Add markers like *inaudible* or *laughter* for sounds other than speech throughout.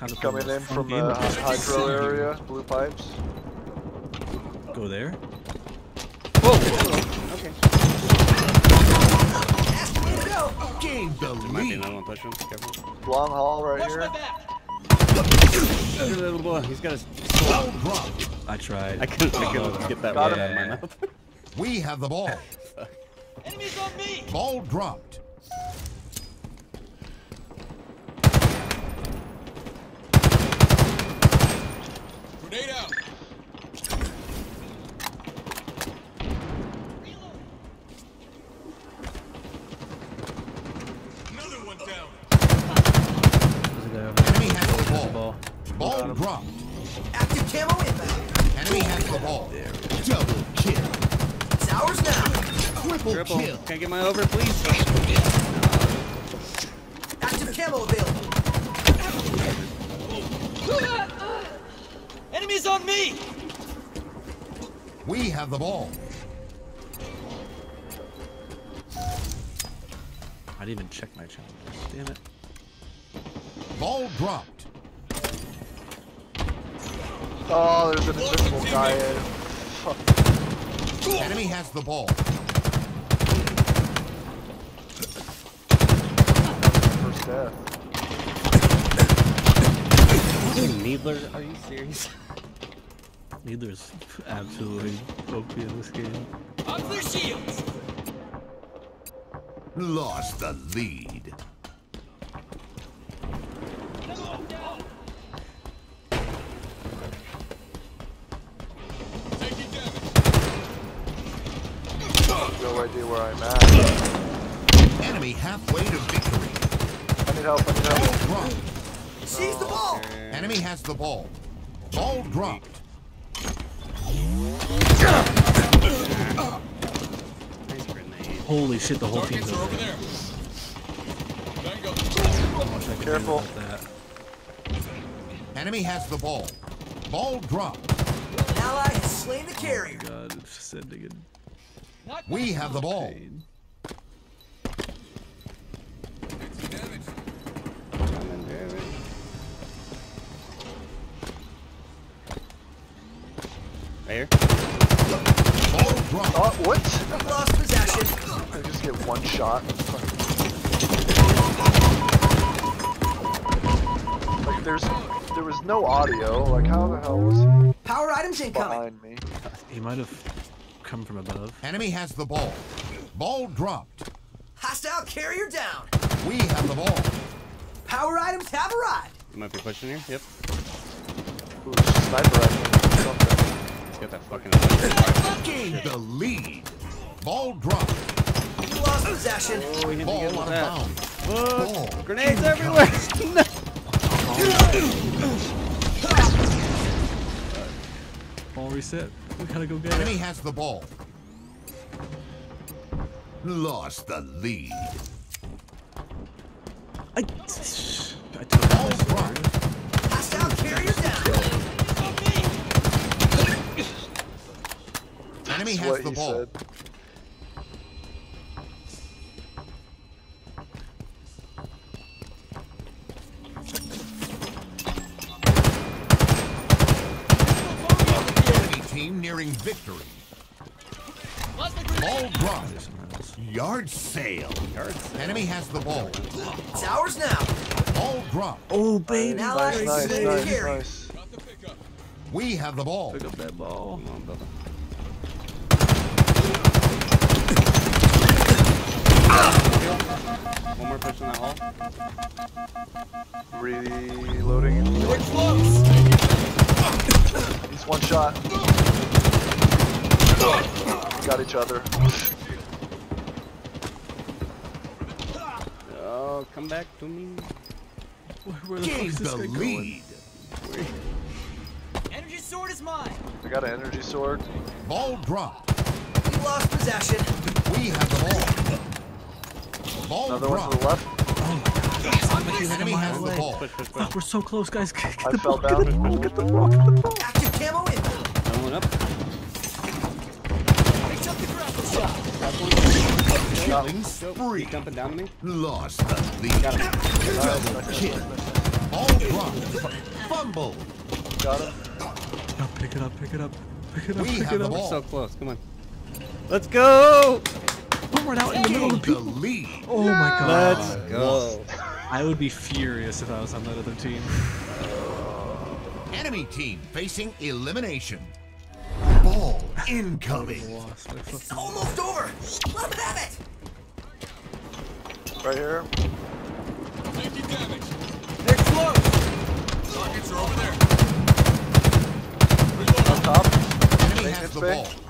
How to Coming in from the of this. *laughs* hydro area, blue pipes. Go there. Whoa. Okay. Game the There might be lead. another one pushing. Careful. Long haul right here. Good little boy. He's got his. Ball dropped. I tried. I couldn't, I couldn't uh-huh. get that Got word him. out of my mouth. We have the ball. Enemies on me! Ball dropped. Grenade out! Another one down! There's a guy over there. Enemy has the ball. ball. Ball dropped. Active camo inbound. Enemy has the ball. Double kill. It's ours now. Triple, Triple. kill. Can I get my over, please? Active camo available. Oh. Enemies on me! We have the ball. I didn't even check my challenges. Damn it. Ball dropped. Oh, there's an invisible guy in. Fuck. Enemy has the ball. First death. Needler? Are you serious? *laughs* Needler's absolutely OP in this game. On their shields! Lost the lead. No idea where I'm at. Enemy halfway to victory. I need help, I need help. dropped. Seize the ball. Enemy has the ball. Ball dropped. Holy shit, the whole Targets team's over over there. there. Tango. I wish I could do Careful. that. Enemy has the ball. Ball dropped. An ally has slain the oh carrier. God, it's sending it. We have the ball. pain. Right here. Ball. Oh, what? Lost possession. I just get one shot. Like there's, there was no audio. Like how the hell was he Power items incoming. behind me? He might have come from above. Enemy has the ball. Ball dropped. Hostile carrier down. We have the ball. Power items have arrived. You might be pushing here. Yep. Ooh, sniper rifle. Something. Get that fucking. Gain the lead. Ball dropped. Lost possession. Oh, we need to Ball get out of that. bounds. Ball. grenades everywhere. *laughs* no. Ball reset. We gotta go get it. Enemy it. has the ball. Lost the lead. I, I took Ball my sword. dropped. Hostile carrier down. On me! Enemy has the ball. said. Team nearing victory. Lost the grenade! Ball dropped. Yard sale. Yard sale. Enemy has the ball. It's ours now. Ball dropped. Oh, baby. Nice, Nice, nice, nice, nice, carry. nice. Got the pickup. We have the ball. Pick up that ball. Come on, One more push in that hall. Reloading. We're close! He's one shot. Got each other. Oh, come back to me. Where, where the fuck Gain is this the guy going? lead. Energy sword is mine! I got an energy sword. Ball drop. We lost possession. We have Oh the ball. Ball Another one to the dropped. left. Enemy has the ball. Push, push, push. Fuck, we're so close, guys. Get, get I the fell ball, get the ball, get the ball, get the ball. Active camo inbound. Another up. Picked up the grapple shot! Killing spree. Jumping down to me. Lost the lead. Got him. Double kill. Ball dropped. Fumble. Got him. Oh, pick it up, pick it up, pick it up, We pick have it the up. ball. So close. Come on. Let's go. Boom, right out in the middle of the people. lead. Oh my god. Let's go. I would be furious if I was on that other team. Enemy team facing elimination. Ball incoming. Lost my It's almost over. Let him have it. Right here. Taking damage. They're close. Rockets are over there. Up top. Enemy has the ball. Ball dropped. An ally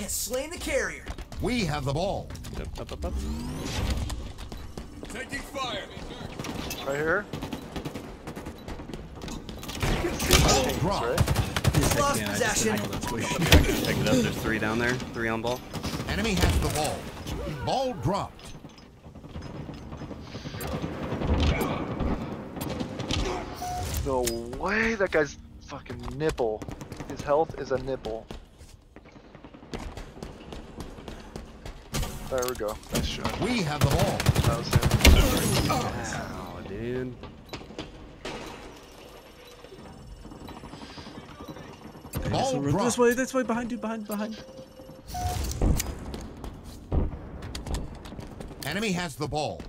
has slain the carrier. We have the ball. Up, up, up, up. Taking fire. Right here. You can see my teams, right? Yes, Lost can, possession. didn't know that's what Okay, I can pick it up. There's three down there. Three on ball. Enemy has the ball. Ball dropped. No way. That guy's fucking nipple. His health is a nipple. There we go. Nice shot. We have the ball. That was him. Oh, dude. Ball So, this dropped. way, this way, behind you, behind, behind. Enemy has the ball.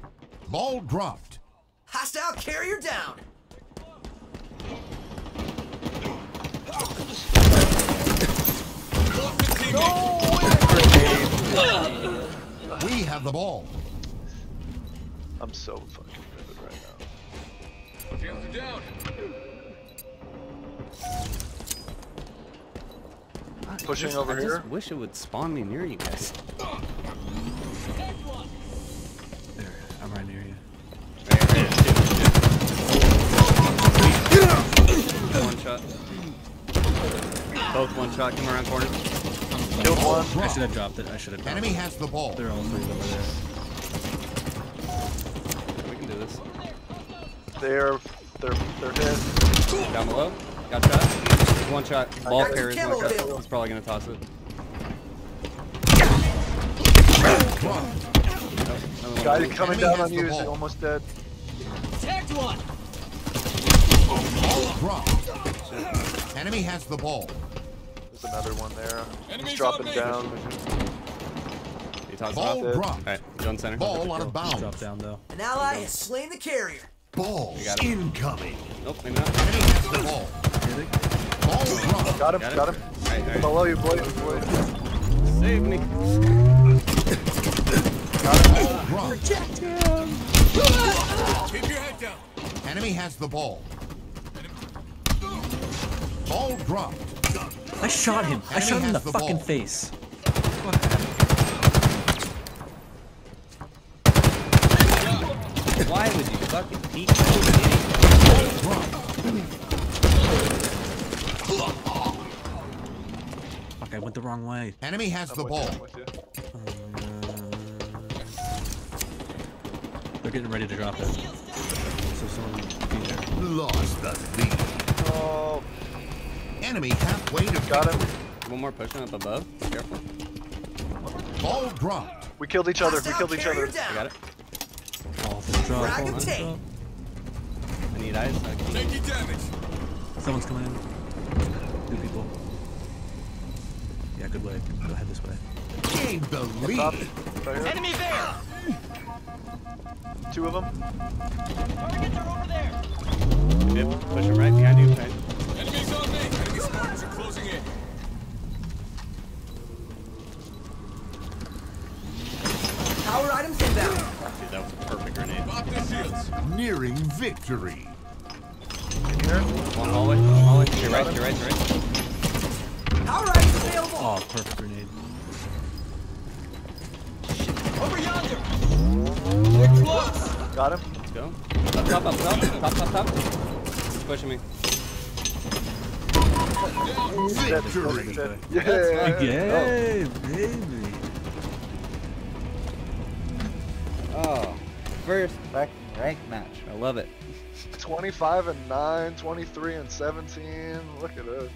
Ball dropped. Hostile carrier down. We have the ball. I'm so fucking vivid right now. Shields are down. Pushing I over just here. wish it would spawn me near you guys. There, I'm right near you. One shot. Both one shot. Come around corner. Killed one. I should have dropped it. I should have dropped Enemy it. has the ball. They're all three over there. We can do this. They're they're they're hit. Down below. Got shot. One shot. Ball got carries one shot. available. He's probably gonna toss it. Dropped. Another. Guy coming down has on you. Is almost dead. Tagged one. Ball dropped. Enemy has the ball. There's another one there. Enemies He's dropping down. He tosses Ball off. dropped. Alright, go in center. Ball out of bounds. drop down though. An ally has slain the carrier. Ball incoming. Nope, maybe not. Enemy has the ball. Ball dropped. Got him. Got it? Got him. Alright, alright. Below you, boy. boy. Save me. Ball dropped. Keep your head down. Enemy has the ball. Ball dropped. I shot him. I shot him in the the fucking ball. face. Why would you fucking peek that Fuck, I went the wrong way. Enemy has the ball. with you, I'm with you. They're getting ready to drop it. So someone be there. Lost the lead. Oh, Enemy halfway to got him. victory. idiot? One more pushing up above. Careful. Ball dropped. We killed each other. We killed each other. down. I got it. All for drop. Frag all and for take. drop. I need eyes. I can- Taking damage. Someone's coming in. Two people. Yeah, good way. Go ahead this way. Gained the Top. lead. Right. Enemy there. Two of them. Targets are over there. Yep, push him right behind you. Okay. Enemies on me. Enemy Spartans are closing in. Power items inbound. Dude, that was a perfect grenade. Pop the shields. Nearing victory. One hallway. One hallway. To your right. To your right. To your right. Power items available. Oh, perfect grenade. Shit. Over yonder. They're close. Got him. Let's go. Up top. Up top. Top. Top. Top. He's pushing me. Dead. Victory. Dead. Yeah. Yay, oh. baby. Oh, first back rank match. I love it. 25 and 9, 23 and 17. Look at us.